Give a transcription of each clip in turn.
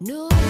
No.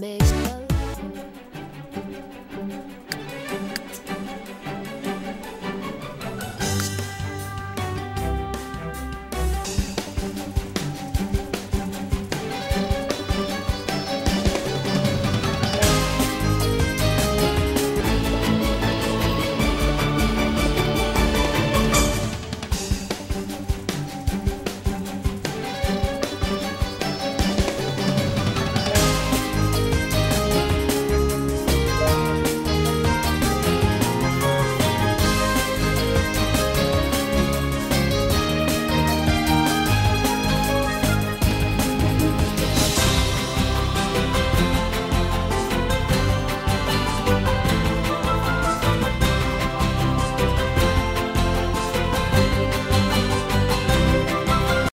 Makes